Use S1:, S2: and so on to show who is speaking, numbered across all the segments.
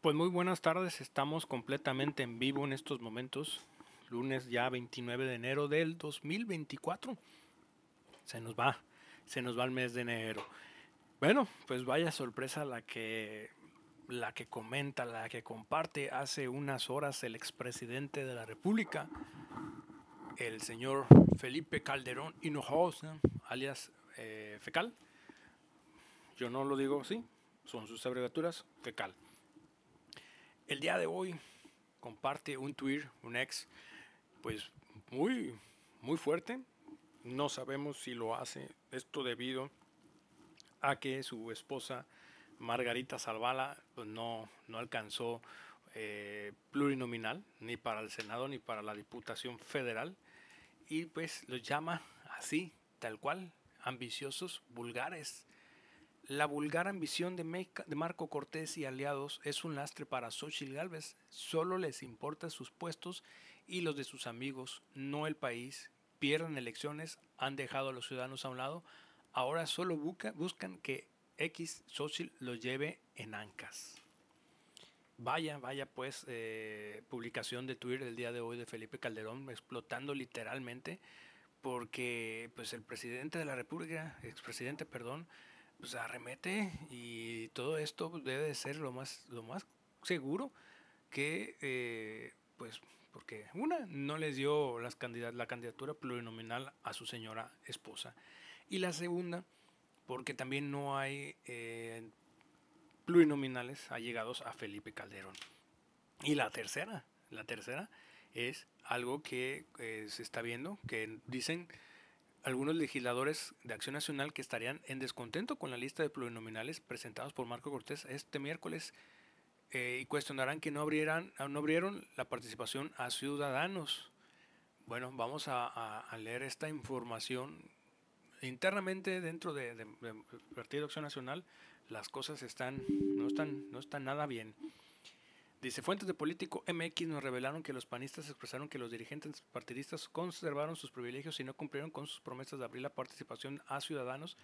S1: Pues muy buenas tardes, estamos completamente en vivo en estos momentos, lunes ya 29 de enero del 2024. Se nos va, se nos va el mes de enero. Bueno, pues vaya sorpresa la que la que comenta, la que comparte hace unas horas el expresidente de la República, el señor Felipe Calderón Hinojosa, alias eh, Fecal. Yo no lo digo así, son sus abreviaturas, Fecal. El día de hoy comparte un tweet, un ex, pues muy, muy fuerte. No sabemos si lo hace esto debido a que su esposa Margarita Salvala pues no, no alcanzó eh, plurinominal ni para el Senado ni para la Diputación Federal y pues los llama así, tal cual, ambiciosos, vulgares. La vulgar ambición de, Marco Cortés y aliados es un lastre para Xochitl Gálvez. Solo les importa sus puestos y los de sus amigos, no el país. Pierden elecciones, han dejado a los ciudadanos a un lado. Ahora solo buscan que X Social lo lleve en ancas. Vaya, vaya pues, eh, publicación de Twitter el día de hoy de Felipe Calderón, explotando literalmente, porque pues el presidente de la República, expresidente, perdón, pues arremete y todo esto debe de ser lo más, lo más seguro que, eh, pues, porque una, no les dio las la candidatura plurinominal a su señora esposa, y la segunda, porque también no hay eh, plurinominales allegados a Felipe Calderón. Y la tercera, la tercera es algo que eh, se está viendo, que dicen algunos legisladores de Acción Nacional que estarían en descontento con la lista de plurinominales presentados por Marco Cortés este miércoles eh, y cuestionarán que no, abrieran, no abrieron la participación a ciudadanos. Bueno, vamos a leer esta información internamente dentro del de, Partido Acción Nacional las cosas están no están no están nada bien. Dice, fuentes de político MX nos revelaron que los panistas expresaron que los dirigentes partidistas conservaron sus privilegios y no cumplieron con sus promesas de abrir la participación a ciudadanos,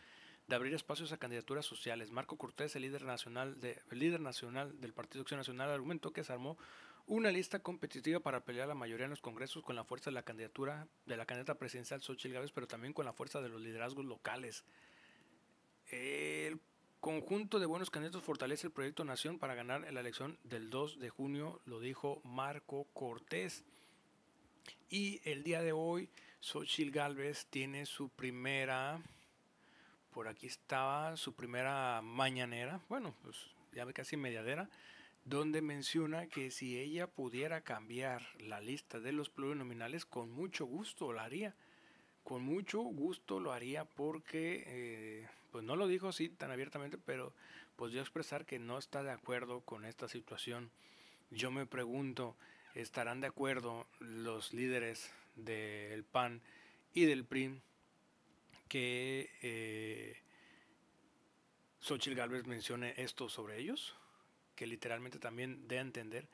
S1: de abrir espacios a candidaturas sociales. Marco Cortés, el líder nacional, el líder nacional del Partido Acción Nacional, argumentó que se armó una lista competitiva para pelear la mayoría en los congresos con la fuerza de la candidatura de la candidata presidencial Xochitl Gávez, pero también con la fuerza de los liderazgos locales. El conjunto de buenos candidatos fortalece el proyecto Nación para ganar la elección del 2 de junio, lo dijo Marco Cortés. Y el día de hoy, Xochitl Gálvez tiene su primera, por aquí estaba, su primera mañanera, bueno, pues ya casi mediadera, donde menciona que si ella pudiera cambiar la lista de los plurinominales, con mucho gusto lo haría. Con mucho gusto lo haría porque, eh, pues no lo dijo así tan abiertamente, pero pues a expresar que no está de acuerdo con esta situación. Yo me pregunto, ¿estarán de acuerdo los líderes del PAN y del PRI que eh, Xochitl Galvez mencione esto sobre ellos? que literalmente también de entender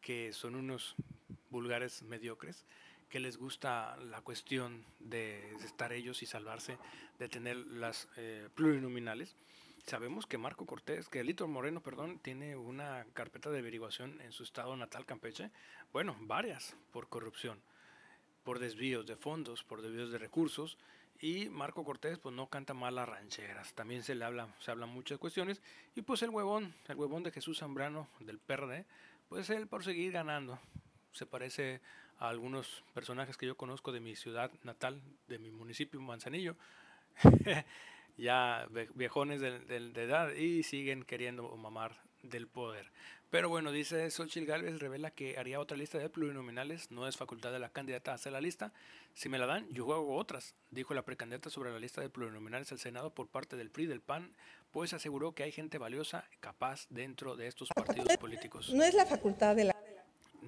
S1: que son unos vulgares mediocres, que les gusta la cuestión de estar ellos y salvarse de tener las eh, plurinominales. Sabemos que Marco Cortés, que Lito Moreno, perdón, tiene una carpeta de averiguación en su estado natal, Campeche. Bueno, varias por corrupción, por desvíos de fondos, por desvíos de recursos y Marco Cortés, pues no canta mal las rancheras. También se le habla, se habla muchas cuestiones. Y pues el huevón, el huevón de Jesús Zambrano, del PRD, pues él por seguir ganando. Se parece a algunos personajes que yo conozco de mi ciudad natal, de mi municipio, Manzanillo. ya viejones de, de, edad y siguen queriendo mamar del poder. Pero bueno, dice Xochitl Gálvez, revela que haría otra lista de plurinominales, no es facultad de la candidata hacer la lista. Si me la dan, yo juego otras, dijo la precandidata sobre la lista de plurinominales al Senado por parte del PRI del PAN, pues aseguró que hay gente valiosa, capaz dentro de estos partidos políticos.
S2: No es la facultad de la...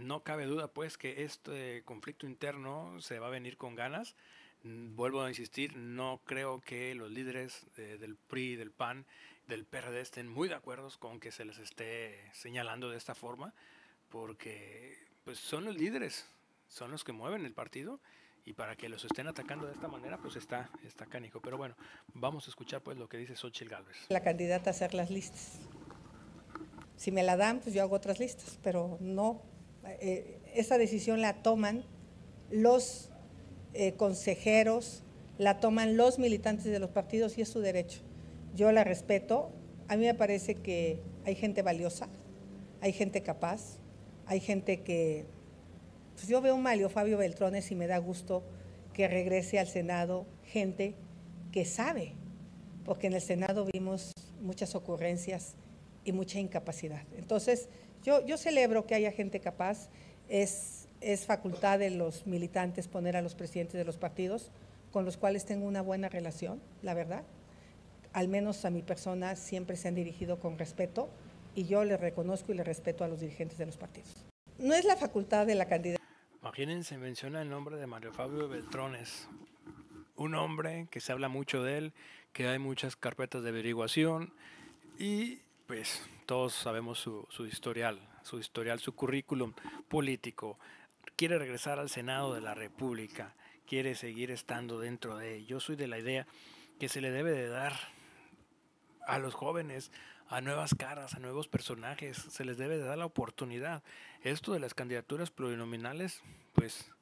S1: No cabe duda pues que este conflicto interno se va a venir con ganas. Vuelvo a insistir, no creo que los líderes del PRI, del PAN, del PRD estén muy de acuerdo con que se les esté señalando de esta forma, porque pues son los líderes, son los que mueven el partido y para que los estén atacando de esta manera, pues está, está cánico. Pero bueno, vamos a escuchar pues lo que dice Xochitl Gálvez.
S2: La candidata a hacer las listas. Si me la dan, pues yo hago otras listas, pero no. Eh, esa decisión la toman los eh, consejeros, la toman los militantes de los partidos y es su derecho. Yo la respeto. A mí me parece que hay gente valiosa, hay gente capaz, hay gente que... Pues yo veo un Mario Fabio Beltrones y me da gusto que regrese al Senado gente que sabe, porque en el Senado vimos muchas ocurrencias y mucha incapacidad. Entonces, yo, yo celebro que haya gente capaz, es, es facultad de los militantes poner a los presidentes de los partidos, con los cuales tengo una buena relación, la verdad. Al menos a mi persona siempre se han dirigido con respeto y yo le reconozco y le respeto a los dirigentes de los partidos. No es la facultad de la candidata.
S1: Imagínense, menciona el nombre de Mario Fabio Beltrones, un hombre que se habla mucho de él, que hay muchas carpetas de averiguación y pues todos sabemos su, su historial, su historial, su currículum político. Quiere regresar al Senado de la República, quiere seguir estando dentro de. Yo soy de la idea que se le debe de dar a los jóvenes, a nuevas caras, a nuevos personajes, se les debe de dar la oportunidad. Esto de las candidaturas plurinominales, pues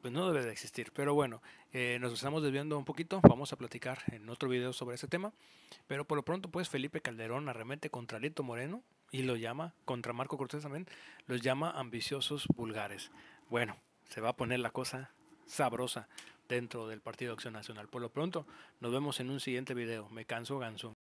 S1: pues no debe de existir. Pero bueno, eh, nos estamos desviando un poquito. Vamos a platicar en otro video sobre ese tema. Pero por lo pronto, pues Felipe Calderón arremete contra Lito Moreno y lo llama, contra Marco Cortés también, los llama ambiciosos vulgares. Bueno, se va a poner la cosa sabrosa dentro del Partido Acción Nacional. Por lo pronto, nos vemos en un siguiente video. Me canso ganso.